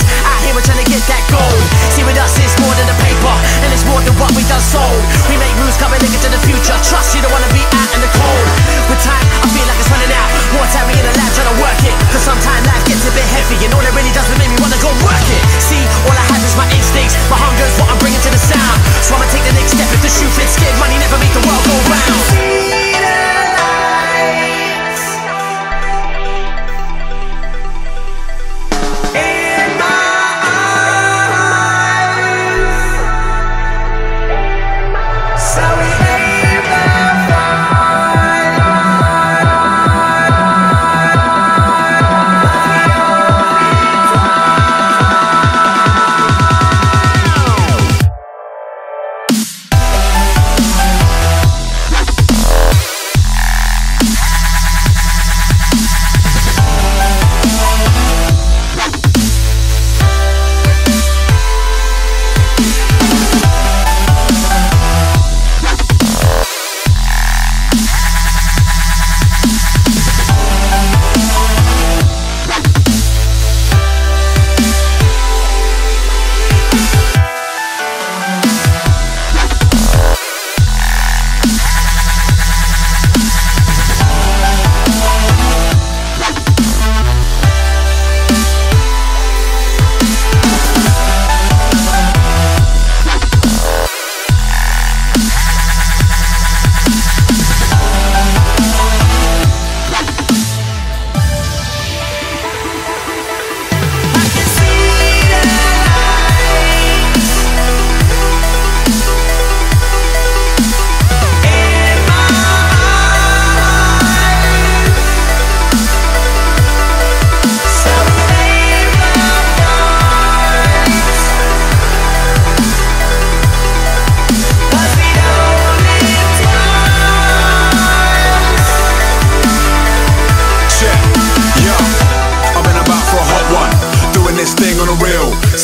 I hear what you're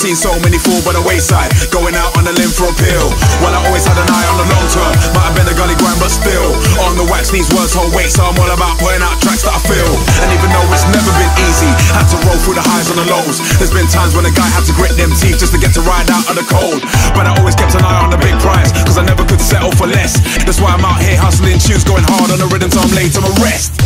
seen so many fall by the wayside, going out on a limb for a pill. Well, I always had an eye on the long term. Might have been a gully grind, but still. On the wax, these words hold weight, so I'm all about putting out tracks that I feel. And even though it's never been easy, had to roll through the highs and the lows. There's been times when a guy had to grit them teeth just to get to ride out of the cold. But I always kept an eye on the big prize, cause I never could settle for less. That's why I'm out here hustling tunes, going hard on the rhythm, so I'm late to my rest.